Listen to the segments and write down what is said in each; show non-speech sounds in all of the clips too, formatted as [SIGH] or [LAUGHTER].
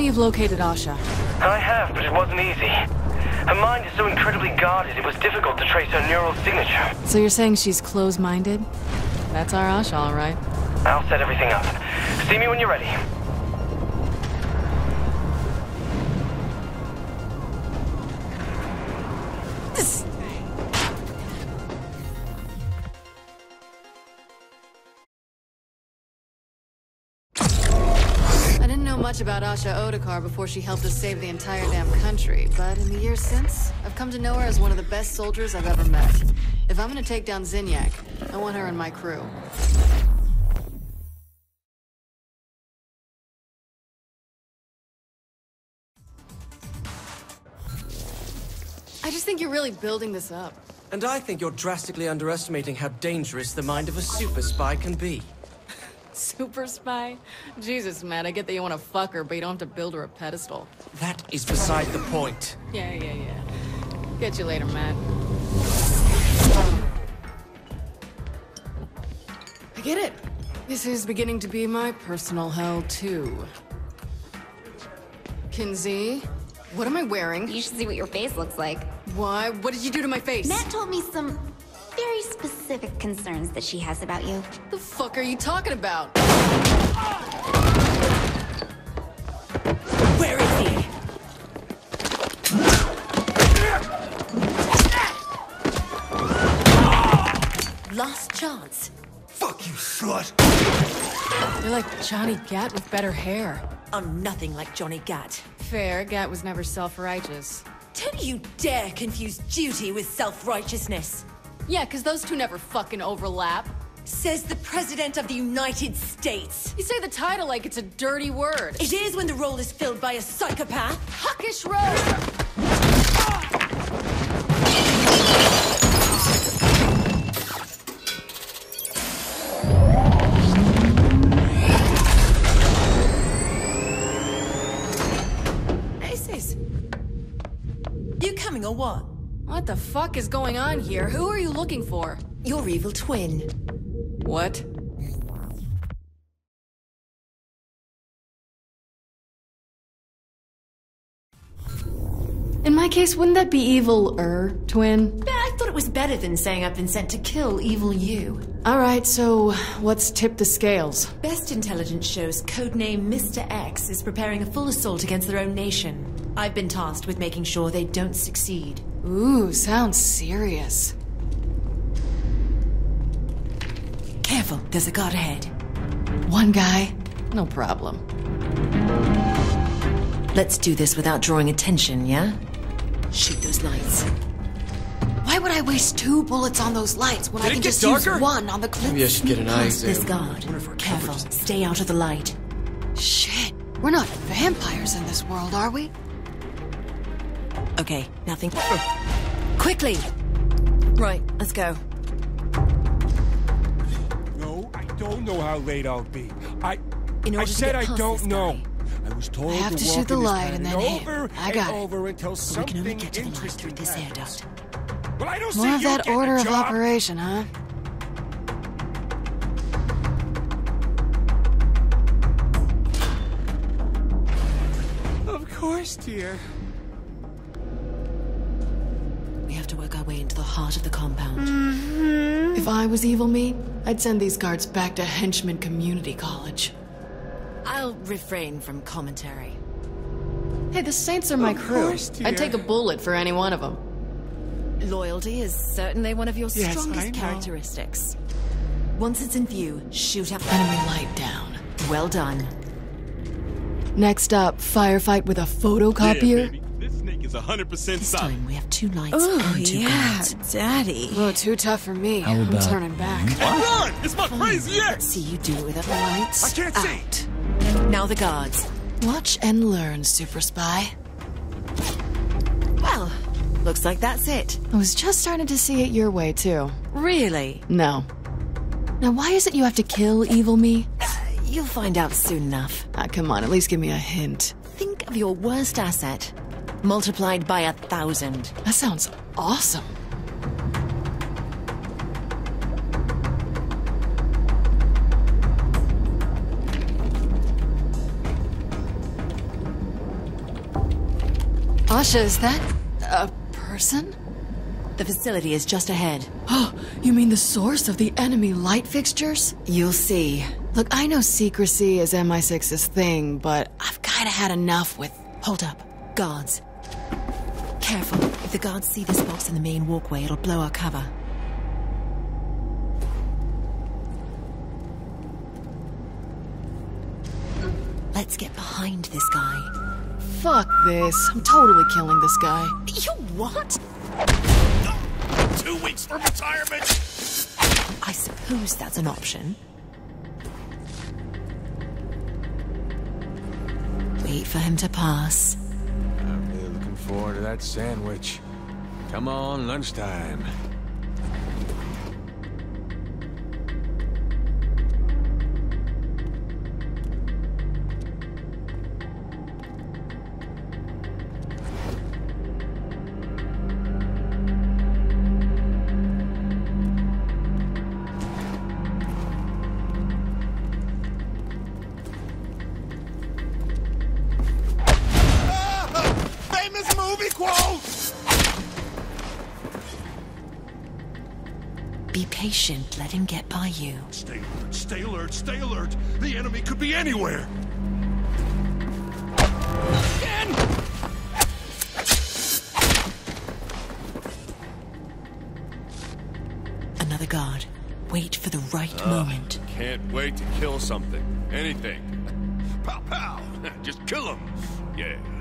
Me you've located Asha. I have, but it wasn't easy. Her mind is so incredibly guarded, it was difficult to trace her neural signature. So you're saying she's closed-minded? That's our Asha, all right. I'll set everything up. See me when you're ready. About Asha Odekar before she helped us save the entire damn country, but in the years since, I've come to know her as one of the best soldiers I've ever met. If I'm gonna take down Zinyak, I want her in my crew. I just think you're really building this up. And I think you're drastically underestimating how dangerous the mind of a super spy can be. Super spy? Jesus, Matt, I get that you want to fuck her, but you don't have to build her a pedestal. That is beside the point. Yeah, yeah, yeah. Get you later, Matt. I get it. This is beginning to be my personal hell, too. Kinsey, what am I wearing? You should see what your face looks like. Why? What did you do to my face? Matt told me some very specific concerns that she has about you. the fuck are you talking about? Where is he? Last chance. Fuck you, slut! You're like Johnny Gat with better hair. I'm nothing like Johnny Gat. Fair, Gat was never self-righteous. Don't you dare confuse duty with self-righteousness. Yeah, because those two never fucking overlap. Says the President of the United States. You say the title like it's a dirty word. It is when the role is filled by a psychopath. Huckish. You coming or what? What the fuck is going on here? Who are you looking for? Your evil twin. What? In my case, wouldn't that be evil-er, twin? I thought it was better than saying I've been sent to kill evil you. Alright, so what's tipped the scales? Best intelligence shows codename Mr. X is preparing a full assault against their own nation. I've been tasked with making sure they don't succeed. Ooh, sounds serious. Careful, there's a guard ahead. One guy, no problem. Let's do this without drawing attention, yeah? Shoot those lights. Why would I waste two bullets on those lights when I Did it can just darker? use one on the clip? Maybe I should get an eye Past this exam. guard. Wonder if our Careful, coverage stay out of the light. Shit, we're not vampires in this world, are we? Okay, nothing. Quickly! Right, let's go. No, I don't know how late I'll be. I. In order I to said I don't know. guy. I was told I have to walk shoot the light and then over I got and it. over until We something can only get to the light through this air duct. Well, I don't More see of that order of operation, huh? Of course, dear. We have to work our way into the heart of the compound. Mm-hmm. If I was evil me, I'd send these guards back to Henchman Community College. I'll refrain from commentary. Hey, the Saints are my Of crew. course, dear. I'd take a bullet for any one of them. Loyalty is certainly one of your Yes, strongest characteristics. Once it's in view, shoot up. Enemy light down. Well done. Next up, firefight with a Yeah, photocopier. Baby. This is 100% This solid. time we have two lights and two guards. Daddy. oh, too tough for me. I'm turning back. Run! It's my crazy ex! See you do it with a Lights I can't see. out. Now the guards. Watch and learn, Super Spy. Well, looks like that's it. I was just starting to see it your way, too. Really? No. Now, why is it you have to kill evil me? You'll find out soon enough. Ah, come on, at least give me a hint. Think of your worst asset, multiplied by a thousand. That sounds awesome. Asha, is that a person? The facility is just ahead. [GASPS] Oh, you mean the source of the enemy light fixtures? You'll see. Look, I know secrecy is MI6's thing, but I've kinda had enough with. Hold up. Guards. Careful. If the guards see this box in the main walkway, it'll blow our cover. Let's get behind this guy. Fuck this. I'm totally killing this guy. You what? Two weeks for retirement. I suppose that's an option. Wait for him to pass. Forward to that sandwich. Come on, lunchtime. Be. Let him get by you. Stay alert. Stay alert. Stay alert. The enemy could be anywhere. Again. Another guard. Wait for the right moment. Can't wait to kill something. Anything. [LAUGHS] Pow pow. [LAUGHS] Just kill him. Yeah.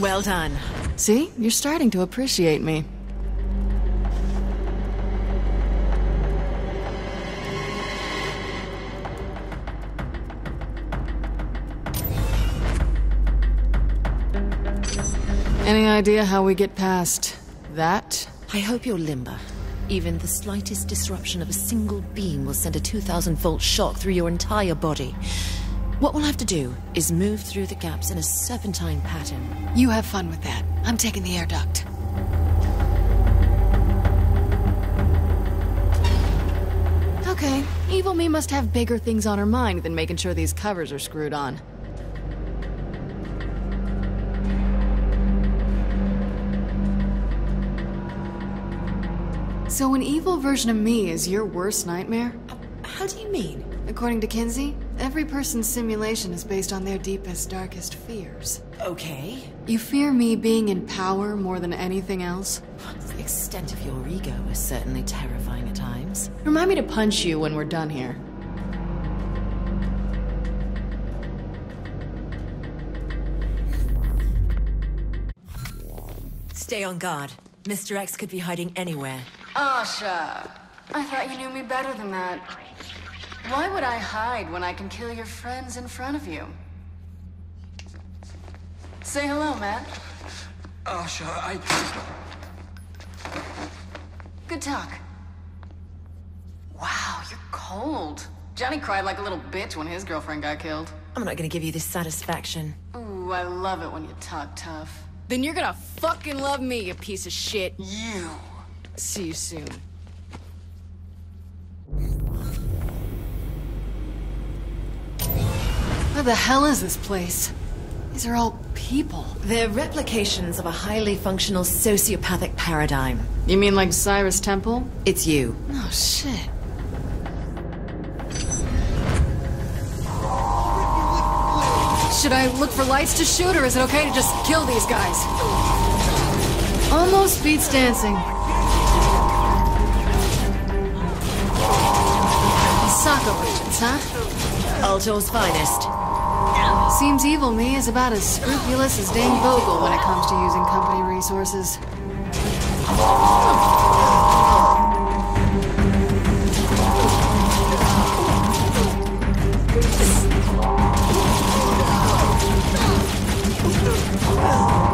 Well done. See? You're starting to appreciate me. Any idea how we get past that? I hope you're limber. Even the slightest disruption of a single beam will send a 2000 volt shock through your entire body. What we'll have to do is move through the gaps in a serpentine pattern. You have fun with that. I'm taking the air duct. Okay, evil me must have bigger things on her mind than making sure these covers are screwed on. So an evil version of me is your worst nightmare? How do you mean? According to Kinsey, every person's simulation is based on their deepest, darkest fears. Okay. You fear me being in power more than anything else? The extent of your ego is certainly terrifying at times. Remind me to punch you when we're done here. Stay on guard. Mr. X could be hiding anywhere. Asha, I thought you knew me better than that. Why would I hide when I can kill your friends in front of you? Say hello, Matt. Asha, I. Good talk. Wow, you're cold. Johnny cried like a little bitch when his girlfriend got killed. I'm not gonna give you this satisfaction. Ooh, I love it when you talk tough. Then you're gonna fucking love me, you piece of shit. You. See you soon. What the hell is this place? These are all people. They're replications of a highly functional sociopathic paradigm. You mean like Cyrus Temple? It's you. Oh, shit. Should I look for lights to shoot, or is it okay to just kill these guys? Almost beats dancing. Soccer legends, huh? Ultor's finest. Seems Evil Me is about as scrupulous as Dane Vogel when it comes to using company resources. Oh.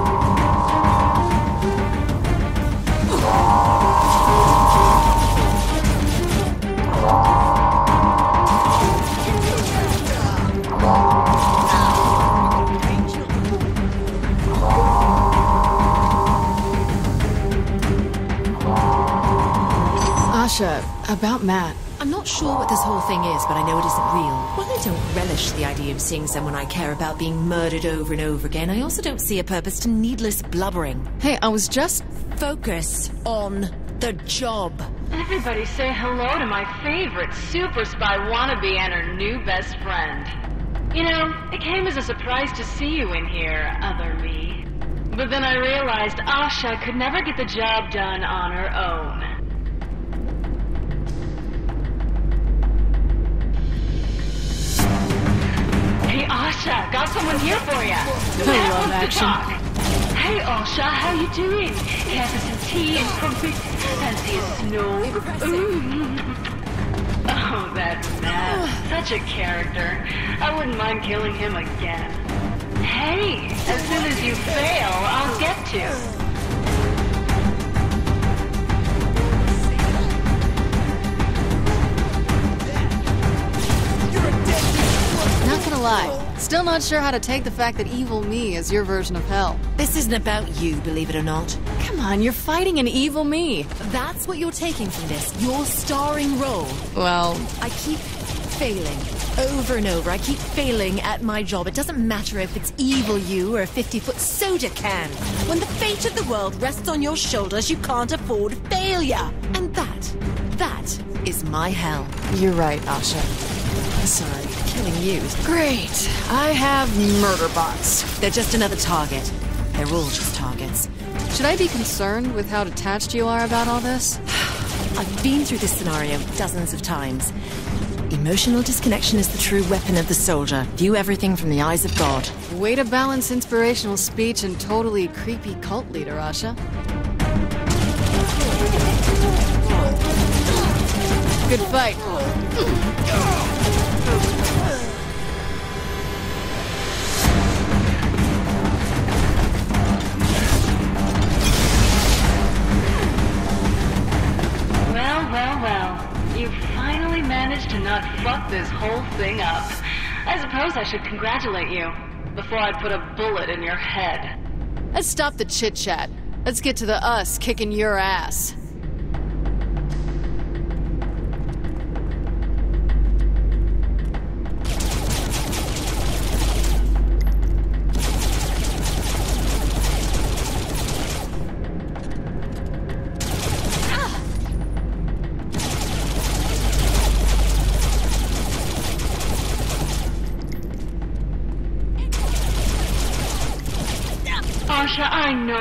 About Matt. I'm not sure what this whole thing is, but I know it isn't real. While I don't relish the idea of seeing someone I care about being murdered over and over again, I also don't see a purpose to needless blubbering. Hey, I was just. Focus on the job. Everybody say hello to my favorite super spy wannabe and her new best friend. You know, it came as a surprise to see you in here, other me. But then I realized Asha could never get the job done on her own. Hey, Asha, got someone here for you. I love action. Hey, Asha, how you doing? Have some tea and crumpet. Fancy a snow? Oh, that Matt. Such a character. I wouldn't mind killing him again. Hey, as soon as you fail, I'll get to. Gonna lie. Still not sure how to take the fact that evil me is your version of hell. This isn't about you, believe it or not. Come on, you're fighting an evil me. That's what you're taking from this, your starring role. Well, I keep failing. Over and over, I keep failing at my job. It doesn't matter if it's evil you or a 50 foot soda can. When the fate of the world rests on your shoulders, you can't afford failure. And that, that is my hell. you're right, Asha. Sorry, killing you is great. I have murder bots. They're just another target. They're all just targets. Should I be concerned with how detached you are about all this? [SIGHS] I've been through this scenario dozens of times. Emotional disconnection is the true weapon of the soldier. View everything from the eyes of God. Way to balance inspirational speech and totally creepy cult leader, Asha. Good fight. Not fuck this whole thing up. I suppose I should congratulate you before I put a bullet in your head. Let's stop the chit chat. Let's get to the us kicking your ass.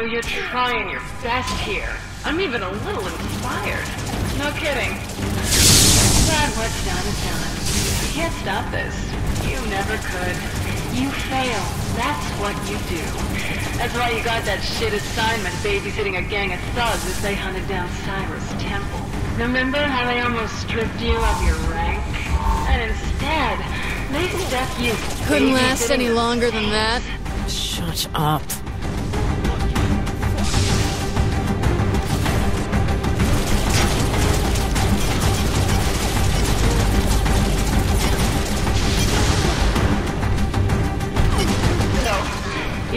You're trying your best here. I'm even a little inspired. No kidding. But what's done is done. You can't stop this. You never could. You fail. That's what you do. That's why you got that shit assignment babysitting a gang of thugs as they hunted down Cyrus Temple. Remember how they almost stripped you of your rank? And instead, they stuck you Couldn't last any longer than that. Shut up.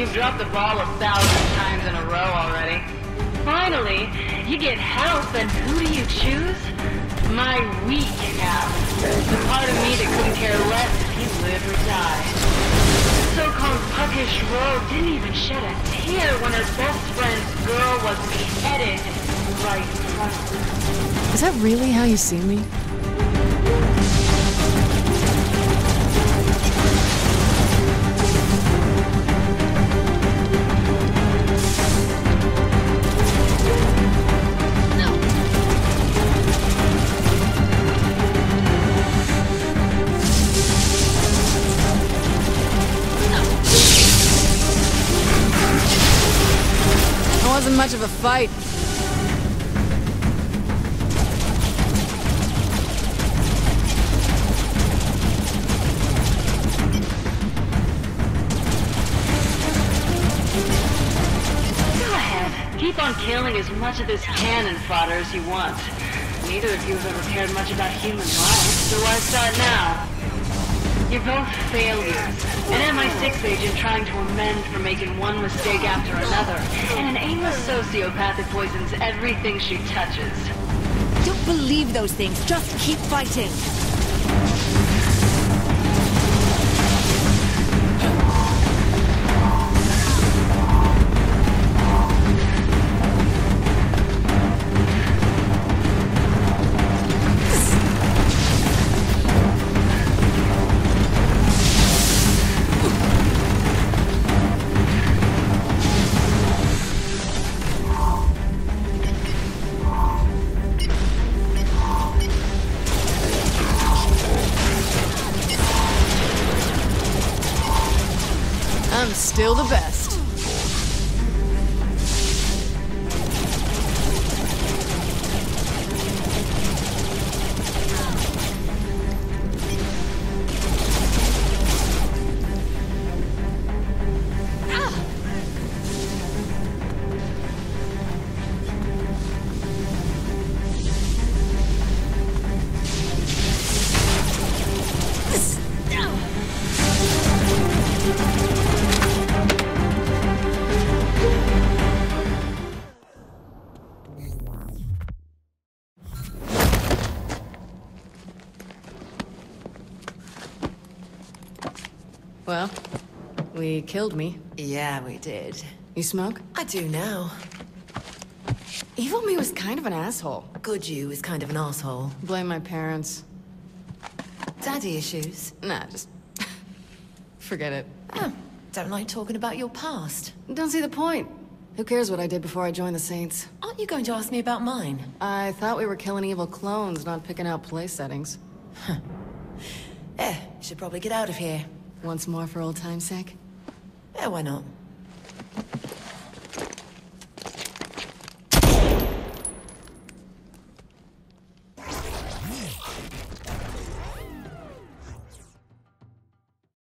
You've dropped the ball a thousand times in a row already. Finally, you get help, and who do you choose? My weak half. The part of me that couldn't care less if you live or die. The so-called puckish rogue didn't even shed a tear when her best friend's girl was beheaded right in front of her. Is that really how you see me? Much of a fight. Go ahead. Keep on killing as much of this cannon fodder as you want. Neither of you have ever cared much about human life, so why start now? You're both failures. An MI6 agent trying to amend for making one mistake after another, and an aimless sociopath that poisons everything she touches. don't believe those things. Just keep fighting. Still the best. We killed me. Yeah, we did. You smoke? I do now. Evil me was kind of an asshole. Good you is kind of an asshole. Blame my parents. Daddy issues. Nah, just... [LAUGHS] Forget it. Oh, don't like talking about your past. Don't see the point. Who cares what I did before I joined the Saints? Aren't you going to ask me about mine? I thought we were killing evil clones, not picking out place settings. Eh, should probably get out of here. Once more for old time's sake? Yeah, why not?